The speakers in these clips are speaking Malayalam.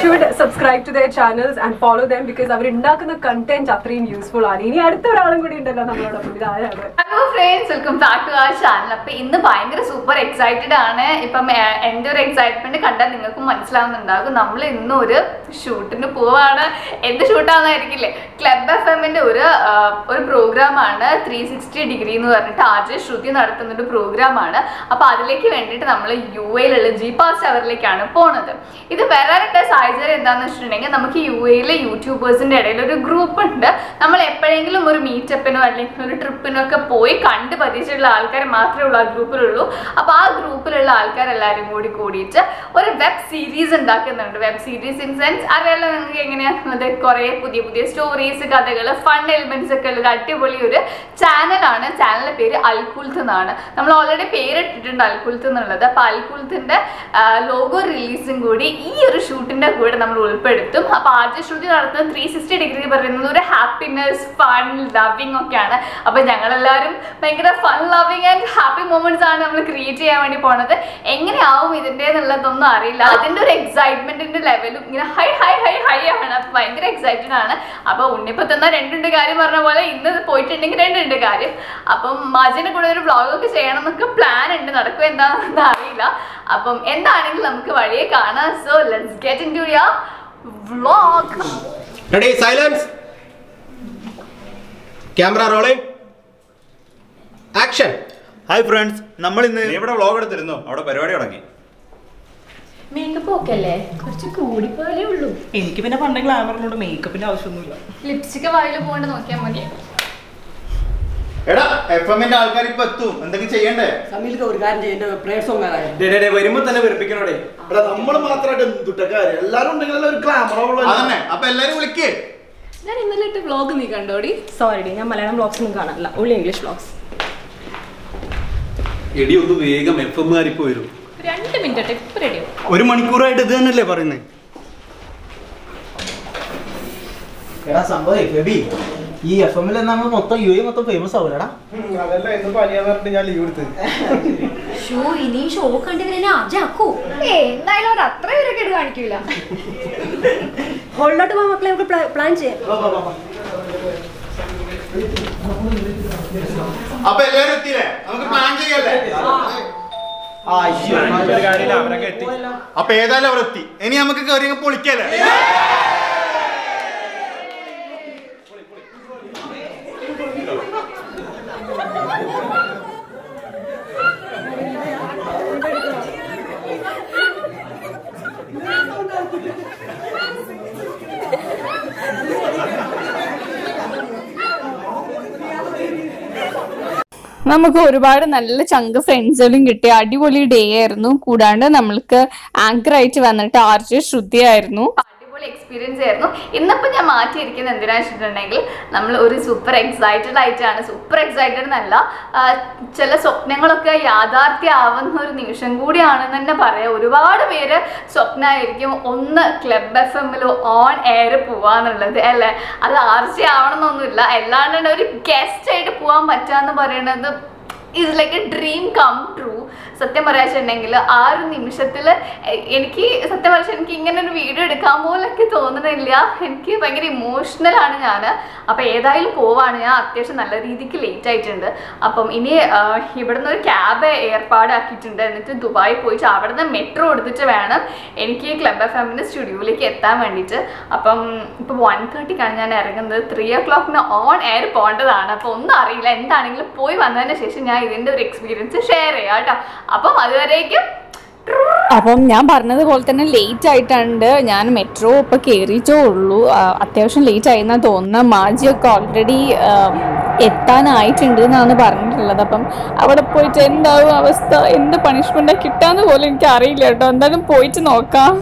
should subscribe to their channels and follow them because അവർ ഉണ്ടാക്കുന്ന കണ്ടന്റ് അത്രയും യൂസ്ഫുൾ ആണ്. ഇനി അടുത്ത ഒരാളും കൂടി ഉണ്ടല്ലോ നമ്മളോടൊപ്പം. ഇതാരാണ് friends welcome back to our channel അപ്പൊ ഇന്ന് ഭയങ്കര സൂപ്പർ എക്സൈറ്റഡ് ആണ്. ഇപ്പം എന്റെ ഒരു എക്സൈറ്റ്മെന്റ് കണ്ടാൽ നിങ്ങൾക്ക് മനസ്സിലാവുന്നുണ്ടാകും. നമ്മൾ ഇന്നും ഒരു ഷൂട്ടിന് പോവാണ്. എന്ത് ഷൂട്ടാണെന്നായിരിക്കില്ലേ ക്ലബ് എഫ് എമ്മിന്റെ ഒരു ഒരു പ്രോഗ്രാമാണ് ത്രീ സിക്സ്റ്റി ഡിഗ്രി എന്ന് പറഞ്ഞിട്ട് ജെ ശ്രുതി നടത്തുന്ന ഒരു പ്രോഗ്രാമാണ് അപ്പൊ അതിലേക്ക് വേണ്ടിയിട്ട് നമ്മൾ യു എയിലുള്ള ജി പാസ് ടവറിലേക്കാണ് പോണത്. ഇത് വരാനുള്ള സാഹചര്യം എന്താണെന്ന് വെച്ചിട്ടുണ്ടെങ്കിൽ നമുക്ക് യു എയിലെ യൂട്യൂബേഴ്സിന്റെ ഇടയിൽ ഒരു ഗ്രൂപ്പ് ഉണ്ട്. നമ്മൾ എപ്പോഴെങ്കിലും ഒരു മീറ്റപ്പിനോ അല്ലെങ്കിൽ ഒരു ട്രിപ്പിനോ ഒക്കെ പോയി കണ്ട് പരിചയമുള്ള ആൾക്കാർ മാത്രമേ ഉള്ളൂ ആ ഗ്രൂപ്പിലുള്ളൂ. അപ്പോൾ ആ ഗ്രൂപ്പിലുള്ള ആൾക്കാരെല്ലാവരും കൂടി കൂടിയിട്ട് ഒരു വെബ് സീരീസ് ഉണ്ടാക്കുന്നുണ്ട്. വെബ് സീരീസ് ഇൻ സെൻസ് അറിയാലോ നിങ്ങൾക്ക് എങ്ങനെയാണ് കുറേ പുതിയ പുതിയ സ്റ്റോറീസ് കഥകൾ ഫൺ എലിമെന്റ്സ് ഒക്കെ ഉള്ള അടിപൊളി ഒരു ചാനലാണ് ചാനലിന്റെ പേര് അൽകുൽത്ത് എന്നാണ്. നമ്മൾ ഓൾറെഡി പേരിട്ടിട്ടുണ്ട് അൽകുൽത്ത് എന്നുള്ളത്. അപ്പോൾ അൽകുൽത്തിന്റെ ലോഗോ റിലീസും കൂടി ഈ ഒരു ഷൂട്ടിന്റെ കൂടെ നമ്മൾ ഉൾപ്പെടുത്തും. അപ്പോൾ ആദ്യ ശ്രുതി നടത്തുന്ന ത്രീ സിക്സ്റ്റി ഡിഗ്രി പറയുന്നത് ഒരു ഹാപ്പിനെസ് ഫൺ ലവിങ് ഒക്കെയാണ്. അപ്പോൾ ഞങ്ങളെല്ലാവരും ഭയങ്കര fun loving and happy moments ആണ് നമ്മൾ ക്രിയേറ്റ് ചെയ്യാൻ വേണ്ടി പോണത്. എങ്ങനെയാവും ഇതിന്റെ എന്നുള്ളതൊന്നും അറിയില്ല. അതിന്റെ ഒരു എക്സൈറ്റ്മെന്റിന്റെ ലെവലും ഇങ്ങനെ ഹൈ ഹൈ ഹൈ ഹൈ ആണ്. അപ്പോൾ ഭയങ്കര എക്സൈറ്റഡ് ആണ്. അപ്പോൾ ഉണ്ണിപ്പം തന്ന രണ്ടുണ്ട് കാര്യം പറഞ്ഞ പോലെ ഇന്ന് പോയിട്ടുണ്ടെങ്കിൽ രണ്ടുണ്ട് കാര്യം. അപ്പം മാജിന്റെ കൂടെ ഒരു വ്ളോഗ് ഒക്കെ ചെയ്യണം എന്നൊക്കെ പ്ലാൻ ഉണ്ട്. നടക്കും എന്താണെന്ന് അറിയില്ല. അപ്പം എന്താണെങ്കിലും നമുക്ക് വഴിയെ കാണാം. So let's get into your vlog ready silence camera rolling action hi friends നമ്മൾ ഇന്ന് ഇവിടെ വ്ളോഗ് എടുത്തിരുന്നു. അവിടെ പരിപാടി തുടങ്ങി. മേക്കപ്പ് ഒക്കെ അല്ലേ? കുറച്ച് കൂടി പോലെ ഉള്ളൂ. എനിക്ക് പിന്നെ പണ്ട് ഗ്ലാമറിനോട് മേക്കപ്പിന്റെ ആവശ്യമൊന്നുമില്ല. ലിപ്സ്റ്റിക് വായിൽ പോകണ്ട നോക്കിയാൽ മതി. എടാ എഫ് എമ്മിന്റെ ആൾക്കാർ ഇപ്പൊ എത്തും. എന്തെങ്കിലും ചെയ്യണ്ടേ? സമീൽക്ക് ഒരു കാര്യം ചെയ്യേണ്ട? പ്രേയർ സോങ് ഡേ വരുമ്പോ തന്നെ വെറുപ്പിക്കണോടെ. എടാ നമ്മൾ മാത്രമായിട്ട് എന്തുട്ടക്കാര് എല്ലാരും ഉണ്ടെങ്കിൽ ഒരു ക്ലാമർ അതന്നെ. അപ്പൊ എല്ലാരും വിളിക്കേ. ഞാൻ ഇന്നലെ ഇട്ട വ്ളോഗ് നീ കണ്ടോടി? സോറി ഞാൻ മലയാളം വ്ളോഗ്സ് ഒന്നും കാണാറില്ല. ഉള്ളി ഇംഗ്ലീഷ് വ്ളോഗ്സ് എടി ഒന്ന് വേഗം എഫ് എം കാരി വരും. രണ്ട് മിനിറ്റ് ഒരു മണിക്കൂറായിട്ട് ഇത് തന്നെയല്ലേ പറയുന്നത് എടാ സംഭവം ഫെബി ഈ എഫ് എമ്മിൽ നമ്മൾ മൊത്തം യു എ മൊത്തം ഫേമസ് എടുത്ത് ഷോ ഇനി ഷോ കണ്ടിങ്ങനെ അജാക്കൂ ഏ എന്തായാലും ഒരു അത്ര ഇവരൊക്കെ കാണിക്കൂല. ഹോളിലോട്ട് പോകാൻ മക്കളെ നമുക്ക് പ്ലാൻ ചെയ്യാം. അപ്പൊ എല്ലാരും എത്തിയില്ലേ? നമുക്ക് പ്ലാൻ ചെയ്യല്ലേ? അപ്പൊ ഏതായാലും അവർ എത്തി ഇനി നമുക്ക് കയറി പൊളിക്കല്ലേ? നമുക്ക് ഒരുപാട് നല്ല ചങ്ക് ഫ്രണ്ട്സുകളും കിട്ടിയ അടിപൊളി ഡേ ആയിരുന്നു. കൂടാണ്ട് നമ്മൾക്ക് ആങ്കർ ആയിട്ട് വന്നിട്ട് ആർ ജെ ശ്രുതിയായിരുന്നു. അടിപൊളി എക്സ്പീരിയൻസ് ആയിരുന്നു. ഇന്നിപ്പോൾ ഞാൻ മാറ്റിയിരിക്കുന്നത് എന്തിനാ വെച്ചിട്ടുണ്ടെങ്കിൽ നമ്മൾ ഒരു സൂപ്പർ എക്സൈറ്റഡ് ആയിട്ടാണ്. സൂപ്പർ എക്സൈറ്റഡ് എന്നല്ല ചില സ്വപ്നങ്ങളൊക്കെ യാഥാർത്ഥ്യമാവുന്ന ഒരു നിമിഷം കൂടിയാണെന്ന് തന്നെ പറയാം. ഒരുപാട് പേര് സ്വപ്നമായിരിക്കും ഒന്ന് ക്ലബ് എഫ് എമ്മിൽ ഓൺ എയർ പോവാന്നുള്ളത് അല്ലേ? അത് ആർച്ചി ആവണമെന്നൊന്നുമില്ല. അല്ലാണ്ട് ഒരു ഗസ്റ്റ് ആയിട്ട് പോകാൻ എന്ന് പറയുന്നത് it's like a dream come true സത്യം പറയാച്ചിട്ടുണ്ടെങ്കിൽ ആ ഒരു നിമിഷത്തിൽ എനിക്ക് സത്യം പറയാ എനിക്ക് ഇങ്ങനെ ഒരു വീഡിയോ എടുക്കാൻ പോലൊക്കെ തോന്നുന്നില്ല എനിക്ക് ഭയങ്കര ഇമോഷണൽ ആണ് ഞാൻ അപ്പോൾ ഏതായാലും പോവാണ്. ഞാൻ അത്യാവശ്യം നല്ല രീതിക്ക് ലേറ്റ് ആയിട്ടുണ്ട്. അപ്പം ഇനി ഇവിടുന്ന് ഒരു ക്യാബ് ഏർപ്പാടാക്കിയിട്ടുണ്ട്. എന്നിട്ട് ദുബായി പോയിട്ട് അവിടുന്ന് മെട്രോ എടുത്തിട്ട് വേണം എനിക്ക് ക്ലബ് എഫ് എമ്മിന്റെ സ്റ്റുഡിയോയിലേക്ക് എത്താൻ വേണ്ടിയിട്ട്. അപ്പം ഇപ്പോൾ വൺ തേർട്ടിക്കാണ് ഞാൻ ഇറങ്ങുന്നത്. ത്രീ ഓ ക്ലോക്കിന് ഓൺ എയർ പോകേണ്ടതാണ്. അപ്പോൾ ഒന്നും അറിയില്ല. എന്താണെങ്കിലും പോയി വന്നതിന് ശേഷം ഞാൻ ഇതിന്റെ ഒരു എക്സ്പീരിയൻസ് ഷെയർ ചെയ്യാം കേട്ടോ. അപ്പം അതുവരേക്കും അപ്പം ഞാൻ പറഞ്ഞതുപോലെ തന്നെ ലേറ്റ് ആയിട്ടുണ്ട്. ഞാൻ മെട്രോ ഇപ്പൊ കയറിയിട്ടേ ഉള്ളൂ. അത്യാവശ്യം ലേറ്റ് ആയിരുന്ന തോന്നുന്ന. മാജിയൊക്കെ ഓൾറെഡി എത്താനായിട്ടുണ്ട് എന്നാണ് പറഞ്ഞിട്ടുള്ളത്. അപ്പം അവിടെ പോയിട്ട് എന്താവും അവസ്ഥ? എന്ത് പണിഷ്മെന്റ് കിട്ടാന്ന് പോലും എനിക്ക് അറിയില്ല കേട്ടോ. എന്തായാലും പോയിട്ട് നോക്കാം.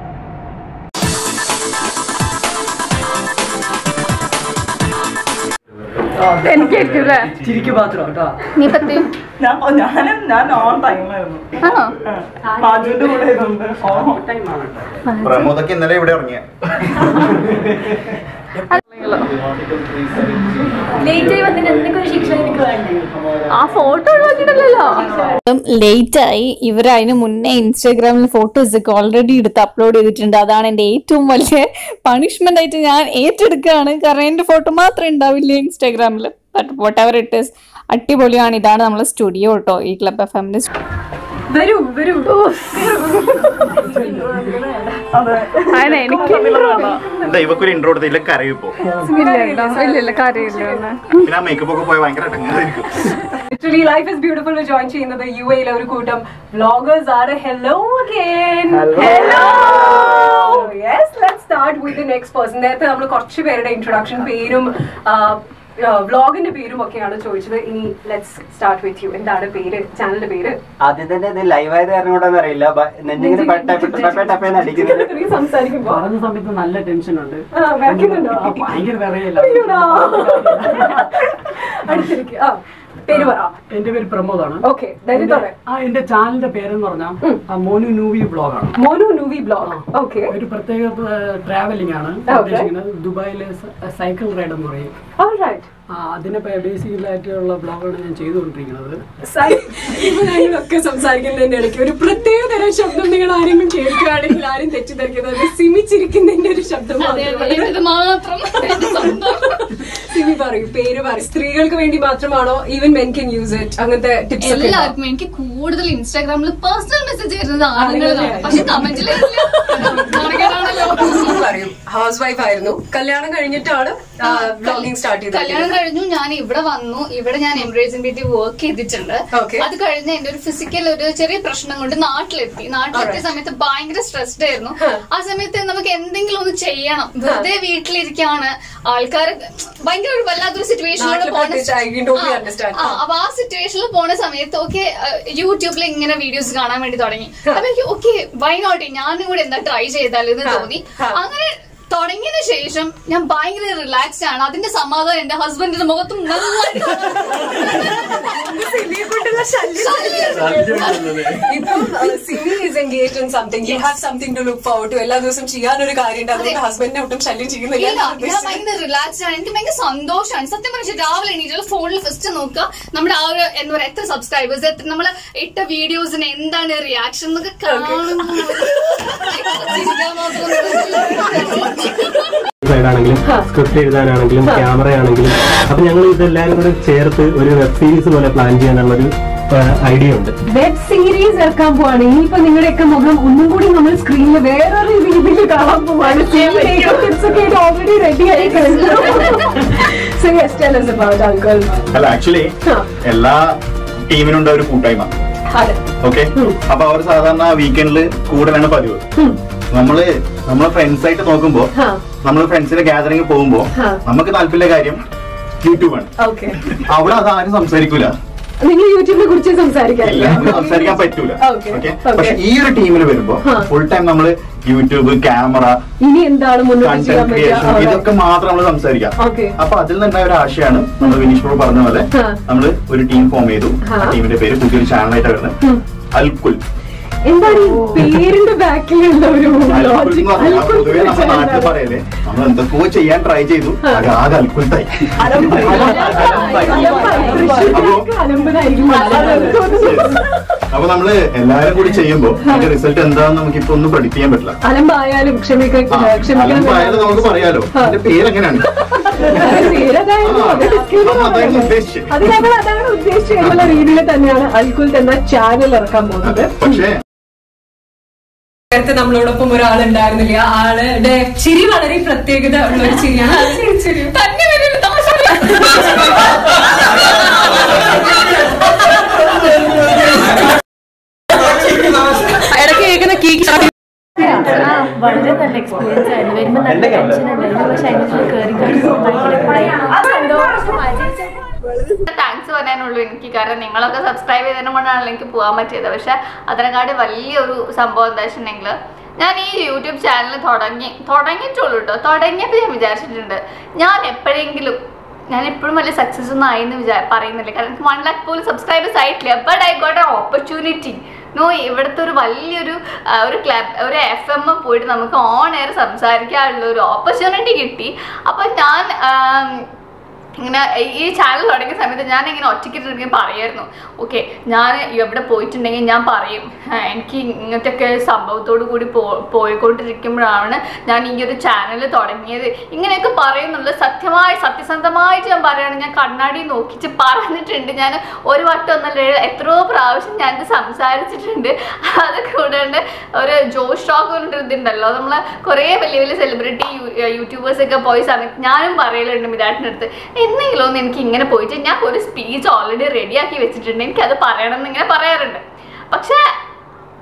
എനിക്കായിരിക്കും ചിരിക്ക് മാത്രം കേട്ടോ. നീ ഞാനും ഞാൻ ഓൺ ടൈമായിരുന്നു ആണോ? മാജുവിന്റെ കൂടെ പ്രമോദൊക്കെ ഇന്നലെ ഇവിടെ ഇറങ്ങിയ ആ ഫോട്ടോ ഒഴിവാക്കിയിട്ടില്ലല്ലോ ലേറ്റ് ആയി ഇവർ അതിന് മുന്നേ ഇൻസ്റ്റാഗ്രാമിൽ ഫോട്ടോസ് ഒക്കെ ഓൾറെഡി എടുത്ത് അപ്ലോഡ് ചെയ്തിട്ടുണ്ട്. അതാണ് എന്റെ ഏറ്റവും വലിയ പണിഷ്മെന്റ് ആയിട്ട് ഞാൻ ഏറ്റെടുക്കുകയാണ്. കാരണം എന്റെ ഫോട്ടോ മാത്രം ഉണ്ടാവില്ല ഇൻസ്റ്റാഗ്രാമിൽ but whatever it is അടിപൊളിയാണ്. ഇതാണ് നമ്മളെ സ്റ്റുഡിയോ കേട്ടോ ഈ ക്ലബ് എഫ് എമ്മിന്റെ വരൂ വരൂ. ഇവക്കൊരു ഇൻട്രോ എടുത്തില്ല കരയിപ്പോ പിന്നെ മേക്കപ്പ് ഒക്കെ പോയ ഭയങ്കര literally life is beautiful join ചെയ്യുന്നത് യു എയിലെ ഒരു കൂട്ടം വ്ളോഗേഴ്സ് ആണ്. Hello again hello yes let start with next person നേരത്തെ നമ്മൾ കുറച്ച് പേരുടെ ഇൻട്രൊഡക്ഷൻ പേരും വ്ളോഗിന്റെ പേരും ഒക്കെയാണ് ചോദിച്ചത്. ഇനി ലെറ്റ്സ് സ്റ്റാർട്ട് വിത്ത് യു എന്താണ് പേര്? ചാനലിന്റെ പേര്? ആദ്യം തന്നെ ഇത് ലൈവ് ആയത് കാരണം കൂടെ അറിയില്ല. സംസാരിക്കുമ്പോ. പറഞ്ഞ സമയത്ത് നല്ല ടെൻഷൻ ഉണ്ട്? ഭയങ്കര വിറയില്ല. പേര് പറ. എന്റെ പേര് പ്രമോദാണ്. ഓക്കെ ധൈര്യത്തോടെ ആ എന്റെ ചാനലിന്റെ പേരെന്ന് പറഞ്ഞാൽ മോനു നൂവി ബ്ലോഗാണ് മോനു നൂവി ബ്ലോഗ് ഓക്കെ. ഒരു പ്രത്യേക ട്രാവലിംഗ് ആണ് ഉദ്ദേശിക്കുന്നത്. ദുബായിലെ സൈക്കിൾ റൈഡ് എന്ന് പറയും. അതിനെ ബേസിക്കലായിട്ടുള്ള ബ്ലോഗാണ് ഞാൻ ചെയ്തുകൊണ്ടിരിക്കുന്നത്. ഇവരൊക്കെ സംസാരിക്കുന്നതിന്റെ ഇടയ്ക്ക് ഒരു പ്രത്യേക തരം ശബ്ദം നിങ്ങൾ ആരെങ്കിലും കേൾക്കുകയാണെങ്കിൽ ആരും തെറ്റിദ്ധരിക്കുന്നത് സിമിച്ചിരിക്കുന്നതിന്റെ ഒരു ശബ്ദം മാത്രമാണ്. മാത്രം. സിമി പറയും പേര് പറയും. സ്ത്രീകൾക്ക് വേണ്ടി മാത്രമാണോ even men can use it അങ്ങനത്തെ ടിപ്സ് ഒക്കെ എല്ലാവർക്കും എനിക്ക് കൂടുതൽ ഇൻസ്റ്റാഗ്രാമിൽ പേഴ്സണൽ മെസ്സേജ് വരുന്നത് ആളുകളാണ് പക്ഷെ കമന്റിൽ പറയും ഹൗസ് വൈഫ് ആയിരുന്നു കല്യാണം കഴിഞ്ഞിട്ടാണ് ബ്ലോഗിംഗ് സ്റ്റാർട്ട് ചെയ്തത്. കല്യാണം കഴിഞ്ഞു ഞാൻ ഇവിടെ വന്നു. ഇവിടെ ഞാൻ എംബ്രോയിഡറി ബ്യൂട്ടി വർക്ക് ചെയ്തിട്ടുണ്ട്. അത് കഴിഞ്ഞ് എന്റെ ഒരു ഫിസിക്കൽ ഒരു ചെറിയ പ്രശ്നം കൊണ്ട് നാട്ടിലെത്തി. നാട്ടിലെത്തിയ സമയത്ത് ഭയങ്കര സ്ട്രെസ്ഡ് ആയിരുന്നു. ആ സമയത്ത് നമുക്ക് എന്തെങ്കിലും ഒന്ന് ചെയ്യണം. വെറുതെ വീട്ടിലിരിക്കാണ്. ആൾക്കാർ ഭയങ്കര ഒരു വല്ലാത്തൊരു understand. ആ, അപ്പൊ ആ സിറ്റുവേഷനിൽ പോണ സമയത്ത് ഓക്കെ യൂട്യൂബിൽ ഇങ്ങനെ വീഡിയോസ് കാണാൻ വേണ്ടി തുടങ്ങി. അപ്പൊ എനിക്ക് ഓക്കെ വൈ നോട്ട് ഞാനും കൂടെ എന്താ ട്രൈ ചെയ്താലും എന്ന് തോന്നി അങ്ങനെ തുടങ്ങിയതിന് ശേഷം ഞാൻ ഭയങ്കര റിലാക്സ് ആണ്. അതിന്റെ സമാധാനം എന്റെ ഹസ്ബൻഡിന്റെ മുഖത്തും എല്ലാ ദിവസം ചെയ്യാൻ ഒരു കാര്യമുണ്ട് അതുകൊണ്ട് ഹസ്ബൻഡിനെ ഒട്ടും ശല്യം ചെയ്യുന്നില്ല ഞാൻ. ഭയങ്കര റിലാക്സ്ഡ് ആണ്. എനിക്ക് ഭയങ്കര സന്തോഷമാണ്. സത്യം പറഞ്ഞാൽ രാവിലെ എണീറ്റുള്ള ഫോണിൽ ഫസ്റ്റ് നോക്കുക. നമ്മുടെ ആ ഒരു എന്താ പറയാ എത്ര സബ്സ്ക്രൈബേഴ്സ് എത്ര നമ്മൾ ഇട്ട വീഡിയോസിന് എന്താണ് റിയാക്ഷൻ എന്നൊക്കെ കാണുമ്പോൾ. സൈഡാണെങ്കിലും സ്ക്രിപ്റ്റ് എഴുതാനാണെങ്കിലും ക്യാമറ ആണെങ്കിലും അപ്പൊ ഞങ്ങൾ ഇതെല്ലാരും കൂടെ ചേർത്ത് ഒരു വെബ് സീരീസ് പോലെ പ്ലാൻ ചെയ്യാനുള്ള ഒരു ഐഡിയ ഉണ്ട്. വെബ് സീരീസ് ഇറക്കാൻ പോവാണ്. ഇനിയിപ്പോ നിങ്ങളുടെയൊക്കെ മുഖം ഒന്നും കൂടി നമ്മൾ സ്ക്രീനിൽ വേറൊരു രീതിയിൽ കാണാൻ പോവാണ്. ഓൾറെഡി റെഡി ആയി അല്ല ആക്ച്വലി എല്ലാ ടീമിനുണ്ട് ഒരു കൂട്ടായ്മ. അതെ. ഓക്കെ അപ്പൊ അവർ സാധാരണ വീക്കെൻഡിൽ വേണം പതിവ്. നമ്മൾ നമ്മളെ ഫ്രണ്ട്സ് ആയിട്ട് നോക്കുമ്പോ ഹാ. നമ്മൾ ഫ്രണ്ട്സിന്റെ ഗാദറിംഗ് പോകുമ്പോ നമുക്ക് താല്പര്യമുള്ള കാര്യം യൂട്യൂബ് ആണ്. അവിടെ അത് ആരും സംസാരിക്കൂല. നിങ്ങൾ യൂട്യൂബിനെ കുറിച്ച് സംസാരിക്കാറില്ല. സംസാരിക്കാൻ പറ്റൂല. പക്ഷെ ഈ ഒരു ടീമിൽ വരുമ്പോ. ഫുൾ ടൈം നമ്മൾ യൂട്യൂബ് ക്യാമറ ഇനി എന്താണ് ഇതൊക്കെ മാത്രം നമ്മൾ സംസാരിക്കാം. അപ്പൊ അതിൽ നിന്നുണ്ടായ ഒരു ആശയാണ് നമ്മൾ വിനീഷ് പ്രഭു പറഞ്ഞ പോലെ. നമ്മൾ ഒരു ടീം ഫോം ചെയ്തു. ആ ടീമിന്റെ പേര് പുതിയൊരു ചാനലായിട്ട് വരുന്നത് അൽക്കുൽ. എന്താണ് ഈ പേരിന്റെ ബാക്കിലുള്ള ഒരു അൽക്കുൽ എന്ന് പറഞ്ഞാൽ പൊതുവെ നമ്മുടെ നാട്ടിൽ പറയല്ലേ നമ്മൾ എന്തൊക്കെയോ ചെയ്യാൻ ട്രൈ ചെയ്തു അത് ആകെ അലമ്പനായിരിക്കും അപ്പൊ നമ്മൾ എല്ലാരും കൂടി ചെയ്യുമ്പോ അതിന്റെ റിസൾട്ട് എന്താണെന്ന് നമുക്ക് ഇപ്പൊ ഒന്നും പ്രഡിക്ട് ചെയ്യാൻ പറ്റില്ല. അലമ്പായാലും ക്ഷമിക്കണം അലമ്പായാലും നമുക്ക് പറയാലോ. അതിന്റെ പേരെങ്ങനെയാണ്? പേരതായിരുന്നു അത് ഞങ്ങൾ അതാണ് ഉദ്ദേശിച്ചത് എന്നുള്ള രീതിയിൽ തന്നെയാണ് അൽക്കുൽ എന്ന ചാനൽ ഇറക്കാൻ പോകുന്നത്. പക്ഷേ നേരത്തെ നമ്മളോടൊപ്പം ഒരാളുണ്ടായിരുന്നില്ല. ആളുടെ ചിരി വളരെ പ്രത്യേകത ഉള്ള ഒരു ചിരിയാണ്. തന്നെ ഇടയ്ക്ക് കേൾക്കുന്ന കീ വളരെ നല്ല എക്സ്പീരിയൻസ് ആയിരുന്നു. വരുമ്പോ നല്ല ടെൻഷൻ ഉണ്ടായിരുന്നു പക്ഷെ അതിനുള്ള കയറി താങ്ക്സ് പറയാനുള്ളൂ എനിക്ക് കാരണം നിങ്ങളൊക്കെ സബ്സ്ക്രൈബ് ചെയ്തതിനെ കൊണ്ടാണല്ലോ എനിക്ക് പോകാൻ പറ്റിയത്. പക്ഷെ അതിനെക്കാട്ടി വലിയൊരു സംഭവം എന്താ വെച്ചിട്ടുണ്ടെങ്കിൽ ഞാൻ ഈ യൂട്യൂബ് ചാനൽ തുടങ്ങി തുടങ്ങിയിട്ടുള്ളൂ കേട്ടോ തുടങ്ങിയപ്പോൾ ഞാൻ വിചാരിച്ചിട്ടുണ്ട് ഞാൻ എപ്പോഴെങ്കിലും ഞാൻ എപ്പോഴും വലിയ സക്സസ് ഒന്നും ആയി എന്ന് വിചാ പറയുന്നില്ല. കാരണം എനിക്ക് വൺ ലാക്ക് പോലും സബ്സ്ക്രൈബേഴ്സ് ആയിട്ടില്ല. But I got a opportunity no ഇവിടുത്തെ ഒരു വലിയൊരു ഒരു ക്ലബ് ഒരു എഫ് എം പോയിട്ട് നമുക്ക് ഓൺ എയർ സംസാരിക്കാനുള്ള ഒരു ഓപ്പർച്യൂണിറ്റി കിട്ടി. അപ്പം ഞാൻ ഇങ്ങനെ ഈ ചാനൽ തുടങ്ങിയ സമയത്ത് ഞാൻ ഇങ്ങനെ ഒറ്റയ്ക്കിട്ടിരിക്കും പറയായിരുന്നു ഓക്കെ ഞാൻ എവിടെ പോയിട്ടുണ്ടെങ്കിൽ ഞാൻ പറയും. എനിക്ക് ഇങ്ങനത്തെയൊക്കെ സംഭവത്തോടു കൂടി പോ പോയിക്കൊണ്ടിരിക്കുമ്പോഴാണ് ഞാൻ ഈ ഒരു ചാനൽ തുടങ്ങിയത്. ഇങ്ങനെയൊക്കെ പറയുന്നുള്ളത് സത്യമായി സത്യസന്ധമായിട്ട് ഞാൻ പറയുകയാണ് ഞാൻ കണ്ണാടി നോക്കിച്ച് പറഞ്ഞിട്ടുണ്ട്. ഞാൻ ഒരു വട്ടം ഒന്നല്ല എത്രയോ പ്രാവശ്യം ഞാൻ ഇത് സംസാരിച്ചിട്ടുണ്ട്. അത് കൂടാണ്ട് ഒരു ജോ ഷോക്ക് പറഞ്ഞിട്ട് ഇതുണ്ടല്ലോ. നമ്മൾ കുറേ വലിയ വലിയ സെലിബ്രിറ്റി യൂട്യൂബേഴ്സൊക്കെ പോയ സമയത്ത് ഞാനും പറയലുണ്ട് മിരാട്ടിന്റെ അടുത്ത് എന്തെങ്കിലും ഒന്ന് എനിക്ക് ഇങ്ങനെ പോയിട്ട് ഞാൻ ഒരു സ്പീച്ച് ഓൾറെഡി റെഡിയാക്കി വെച്ചിട്ടുണ്ട്. എനിക്കത് പറയണം എന്നിങ്ങനെ പറയാറുണ്ട്. പക്ഷേ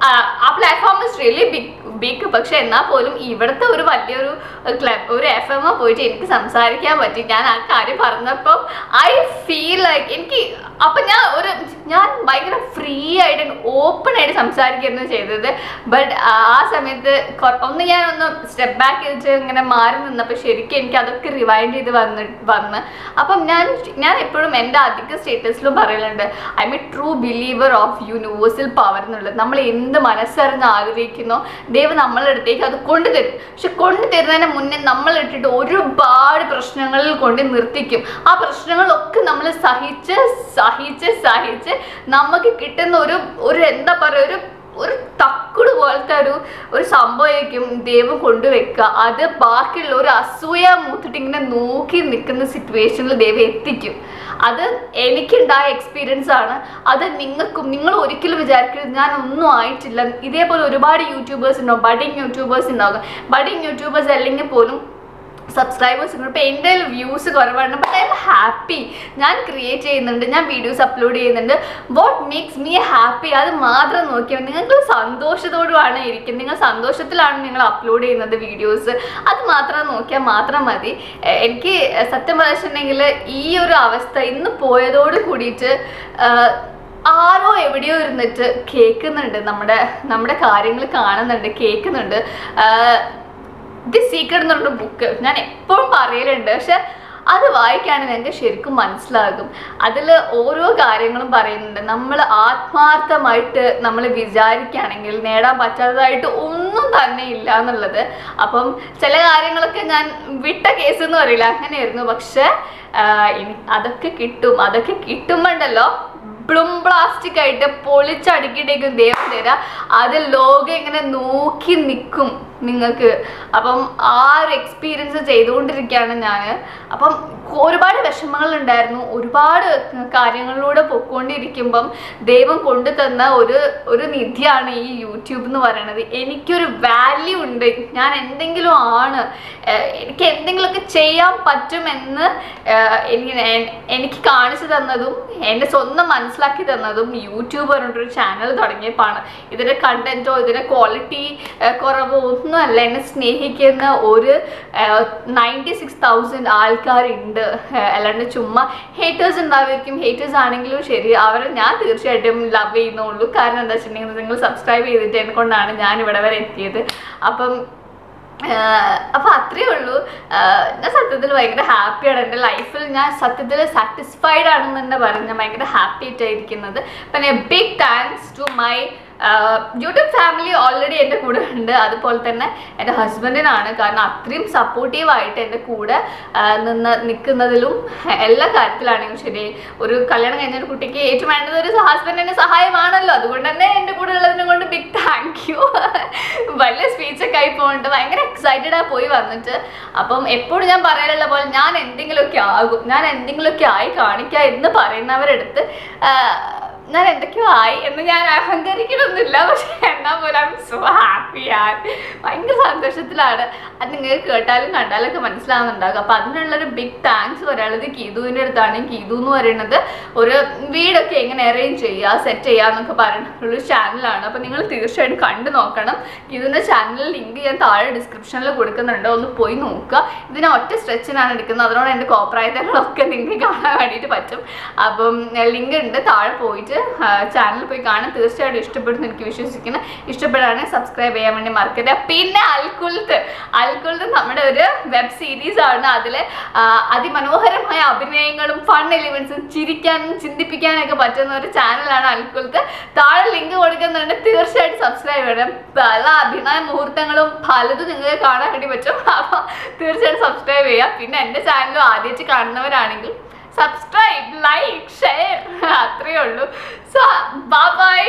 ആ, platform is really big big പക്ഷെ എന്നാൽ പോലും ഇവിടുത്തെ ഒരു വലിയൊരു ക്ലബ് ഒരു എഫ് എം പോയിട്ട് എനിക്ക് സംസാരിക്കാൻ പറ്റി. ഞാൻ ആ കാര്യം പറഞ്ഞപ്പോൾ ഐ ഫീൽ ലൈക്ക് എനിക്ക് അപ്പം ഞാൻ ഒരു ഞാൻ ഭയങ്കര ഫ്രീ ആയിട്ട് ഓപ്പൺ ആയിട്ട് സംസാരിക്കുന്നു ചെയ്തത്. ബട്ട് ആ സമയത്ത് ഒന്ന് ഞാൻ ഒന്ന് സ്റ്റെപ്പ് ബാക്ക് ചെയ്തിട്ട് ഇങ്ങനെ മാറി നിന്നപ്പോൾ ശരിക്കും എനിക്ക് അതൊക്കെ റിവൈൻഡ് ചെയ്ത് വന്ന് വന്ന്. അപ്പം ഞാൻ ഞാൻ എപ്പോഴും എന്റെ അധിക സ്റ്റേറ്റസിലും പറയലുണ്ട്. I am a true believer of universal power എന്നുള്ളത്. നമ്മൾ എന്ത് മനസ്സറിഞ്ഞ് ആഗ്രഹിക്കുന്നോ ദൈവം നമ്മളുടെ അടുത്തേക്ക് അത് കൊണ്ടുതരും. പക്ഷെ കൊണ്ടുതരുന്നതിന് മുന്നേ നമ്മളിട്ടിട്ട് ഒരുപാട് പ്രശ്നങ്ങളിൽ കൊണ്ട് നിർത്തിക്കും. ആ പ്രശ്നങ്ങളൊക്കെ നമ്മൾ സഹിച്ച് സഹിച്ച് സഹിച്ച് നമുക്ക് കിട്ടുന്ന ഒരു ഒരു എന്താ പറയുക ഒരു ഒരു തക്കുട് പോലത്തെ ഒരു ഒരു സംഭവമായിരിക്കും ദൈവം കൊണ്ടുവെക്കുക. അത് ബാക്കിയുള്ള ഒരു അസൂയ മൂത്തിട്ട് ഇങ്ങനെ നോക്കി നിൽക്കുന്ന സിറ്റുവേഷനിൽ ദൈവം എത്തിക്കും. അത് എനിക്കുണ്ടായ എക്സ്പീരിയൻസ് ആണ്. അത് നിങ്ങൾക്കും നിങ്ങൾ ഒരിക്കലും വിചാരിക്കരുത്. ഞാൻ ഒന്നും ആയിട്ടില്ല. ഇതേപോലെ ഒരുപാട് യൂട്യൂബേഴ്സ് ഉണ്ടാവും ബഡിങ് യൂട്യൂബേഴ്സ് ഉണ്ടാകും. ബഡിങ് യൂട്യൂബേഴ്സ് അല്ലെങ്കിൽ പോലും സബ്സ്ക്രൈബേഴ്സ് ഉണ്ട്. ഇപ്പോൾ എന്റെ വ്യൂസ് കുറവാണ്. ബട്ട് ഐ എം ഹാപ്പി ഞാൻ ക്രിയേറ്റ് ചെയ്യുന്നുണ്ട്. ഞാൻ വീഡിയോസ് അപ്ലോഡ് ചെയ്യുന്നുണ്ട്. വാട്ട് മേക്സ് മീ ഹാപ്പി അത് മാത്രം നോക്കിയാൽ. നിങ്ങൾക്ക് സന്തോഷത്തോടുമാണ് ഇരിക്കുന്നത്. നിങ്ങൾ സന്തോഷത്തിലാണ് നിങ്ങൾ അപ്ലോഡ് ചെയ്യുന്നത് വീഡിയോസ് അത് മാത്രം നോക്കിയാൽ മാത്രം മതി. എനിക്ക് സത്യം പറഞ്ഞിട്ടുണ്ടെങ്കിൽ ഈ ഒരു അവസ്ഥ ഇന്ന് പോയതോട് കൂടിയിട്ട് ആരോ എവിടെയോ ഇരുന്നിട്ട് കേൾക്കുന്നുണ്ട്. നമ്മുടെ നമ്മുടെ കാര്യങ്ങൾ കാണുന്നുണ്ട് കേൾക്കുന്നുണ്ട്. ദി സീക്രട്ട് എന്ന് പറഞ്ഞ ബുക്ക് ഞാൻ എപ്പോഴും പറയലുണ്ട്. പക്ഷെ അത് വായിക്കുകയാണെങ്കിൽ എനിക്ക് ശരിക്കും മനസ്സിലാകും. അതിൽ ഓരോ കാര്യങ്ങളും പറയുന്നുണ്ട്. നമ്മൾ ആത്മാർത്ഥമായിട്ട് നമ്മൾ വിചാരിക്കുകയാണെങ്കിൽ നേടാൻ പറ്റാത്തതായിട്ട് ഒന്നും തന്നെ ഇല്ല എന്നുള്ളത്. അപ്പം ചില കാര്യങ്ങളൊക്കെ ഞാൻ വിട്ട കേസ് എന്ന് പറയില്ല. അങ്ങനെയായിരുന്നു. പക്ഷെ അതൊക്കെ കിട്ടും. അതൊക്കെ കിട്ടുമ്പോണ്ടല്ലോ ബ്ലും പ്ലാസ്റ്റിക് ആയിട്ട് പൊളിച്ചടുക്കിയിട്ടേക്കും ദൈവം തരാം. അത് ലോകം ഇങ്ങനെ നോക്കി നിൽക്കും. നിങ്ങൾക്ക്. അപ്പം ആ ഒരു എക്സ്പീരിയൻസ് ചെയ്തുകൊണ്ടിരിക്കുകയാണ് ഞാൻ അപ്പം ഒരുപാട് വിഷമങ്ങൾ ഉണ്ടായിരുന്നു ഒരുപാട് കാര്യങ്ങളിലൂടെ പൊയ്ക്കൊണ്ടിരിക്കുമ്പം ദൈവം കൊണ്ടു തന്ന ഒരു ഒരു നിധിയാണ് ഈ യൂട്യൂബ് എന്ന് പറയുന്നത് എനിക്കൊരു വാല്യൂ ഉണ്ട്. ഞാൻ എന്തെങ്കിലും ആണ്. എനിക്ക് എന്തെങ്കിലുമൊക്കെ ചെയ്യാൻ പറ്റുമെന്ന് എനിക്ക് എനിക്ക് കാണിച്ചു തന്നതും എന്റെ സ്വന്തം മനസ്സിലാക്കി തന്നതും യൂട്യൂബ് പറഞ്ഞിട്ടൊരു ചാനൽ തുടങ്ങിയപ്പോൾ ഇതിന്റെ കണ്ടന്റോ ഇതിന്റെ ക്വാളിറ്റി കുറവോ ഒന്നുമല്ല എന്നെ സ്നേഹിക്കുന്ന ഒരു നയന്റി സിക്സ് തൗസൻഡ് ആൾക്കാരുണ്ട്. അല്ലാണ്ട് ചുമ്മാ ഹേറ്റേഴ്സ് ഉണ്ടാവുമായിരിക്കും. ഹേറ്റേഴ്സ് ആണെങ്കിലും ശരി അവരെ ഞാൻ തീർച്ചയായിട്ടും ലവ് ചെയ്യുന്നുള്ളൂ. കാരണം എന്താ വെച്ചിട്ടുണ്ടെങ്കിൽ നിങ്ങൾ സബ്സ്ക്രൈബ് ചെയ്തിട്ട് എന്നെ കൊണ്ടാണ് ഞാൻ ഇവിടെ വരെ എത്തിയത്. അപ്പം ആഹ് അപ്പൊ അത്രേ ഉള്ളൂ. ഞാൻ സത്യത്തിൽ ഭയങ്കര ഹാപ്പിയാണ് എന്റെ ലൈഫിൽ ഞാൻ സത്യത്തിൽ സാറ്റിസ്ഫൈഡ് ആണെന്ന് തന്നെ പറഞ്ഞു ഭയങ്കര ഹാപ്പി ആയിട്ടായിരിക്കുന്നത് പിന്നെ big thanks to my YouTube family already എന്റെ കൂടെ ഉണ്ട്. അതുപോലെ തന്നെ എന്റെ ഹസ്ബൻഡിനാണ് കാരണം അത്രയും സപ്പോർട്ടീവായിട്ട് എന്റെ കൂടെ നിന്ന് നിൽക്കുന്നതിലും എല്ലാ കാര്യത്തിലാണെങ്കിലും ശരി. ഒരു കല്യാണം കഴിഞ്ഞ ഒരു കുട്ടിക്ക് ഏറ്റവും വേണ്ടത് ഒരു ഹസ്ബൻഡിന്റെ സഹായമാണല്ലോ. അതുകൊണ്ട് തന്നെ എന്റെ കൂടെ ഉള്ളതിനെ കൊണ്ട് ബിഗ് താങ്ക് യു വലിയ സ്പീച്ചൊക്കെ ആയി പോകുന്നുണ്ട് ഭയങ്കര എക്സൈറ്റഡ് പോയി വന്നിട്ട്. അപ്പം എപ്പോഴും ഞാൻ പറയാനുള്ള പോലെ ഞാൻ എന്തെങ്കിലുമൊക്കെ ആകും. ഞാൻ എന്തെങ്കിലുമൊക്കെ ആയി കാണിക്കുക എന്ന് പറയുന്നവരെടുത്ത് ഞാൻ എന്തൊക്കെയോ ആയി എന്ന് ഞാൻ അഹങ്കരിക്കണമൊന്നുമില്ല പക്ഷെ എന്നാ പോലെ ഐ എം സോ ഹാപ്പി ഞാൻ ഭയങ്കര സന്തോഷത്തിലാണ്. അത് നിങ്ങൾക്ക് കേട്ടാലും കണ്ടാലും ഒക്കെ മനസ്സിലാവുന്നുണ്ടാകും. അപ്പം അതിനുള്ളൊരു ബിഗ് താങ്ക്സ് പറയാനുള്ളത് കീതുവിന്റെ അടുത്താണ്. കീതു എന്ന് പറയുന്നത് ഒരു വീടൊക്കെ എങ്ങനെ അറേഞ്ച് ചെയ്യുക സെറ്റ് ചെയ്യുക എന്നൊക്കെ പറയുന്ന ചാനലാണ് അപ്പം നിങ്ങൾ തീർച്ചയായിട്ടും കണ്ടു നോക്കണം. കീതുവിന്റെ ചാനൽ ലിങ്ക് ഞാൻ താഴെ ഡിസ്ക്രിപ്ഷനിൽ കൊടുക്കുന്നുണ്ട്. ഒന്ന് പോയി നോക്കുക. ഇതിനെ ഒറ്റ സ്ട്രെച്ചിനാണ് എടുക്കുന്നത്. അതിനോട് എന്റെ കോപ്രായത്തങ്ങളൊക്കെ നിങ്ങൾക്ക് കാണാൻ വേണ്ടിയിട്ട് പറ്റും. അപ്പം ലിങ്ക് ഉണ്ട്. താഴെ പോയിട്ട് ചാനൽ പോയി കാണാൻ തീർച്ചയായിട്ടും ഇഷ്ടപ്പെടുന്നു എനിക്ക് വിശ്വസിക്കുന്നു. ഇഷ്ടപ്പെടുകയാണെങ്കിൽ സബ്സ്ക്രൈബ് ചെയ്യാൻ വേണ്ടി മറക്കരുത്. പിന്നെ അൽക്കുൽത്ത്. അൽക്കുൽത്ത് നമ്മുടെ ഒരു വെബ് സീരീസ് ആണ്. അതിൽ അതിമനോഹരമായ അഭിനയങ്ങളും ഫൺ എലിമെന്റ്സും ചിരിക്കാനും ചിന്തിപ്പിക്കാനൊക്കെ പറ്റുന്ന ഒരു ചാനലാണ് അൽക്കുൽത്ത്. താഴെ ലിങ്ക് കൊടുക്കുന്നുണ്ട്. തീർച്ചയായിട്ടും സബ്സ്ക്രൈബ് ചെയ്യണം. പല അഭിനയ മുഹൂർത്തങ്ങളും പലതും നിങ്ങൾക്ക് കാണാൻ വേണ്ടി പറ്റും. അപ്പോൾ തീർച്ചയായിട്ടും സബ്സ്ക്രൈബ് ചെയ്യുക പിന്നെ എന്റെ ചാനലും ആദ്യമായിട്ട് കാണുന്നവരാണെങ്കിൽ സബ്സ്ക്രൈബ് ലൈക്ക് ഷെയർ അത്രയേ ഉള്ളൂ. So by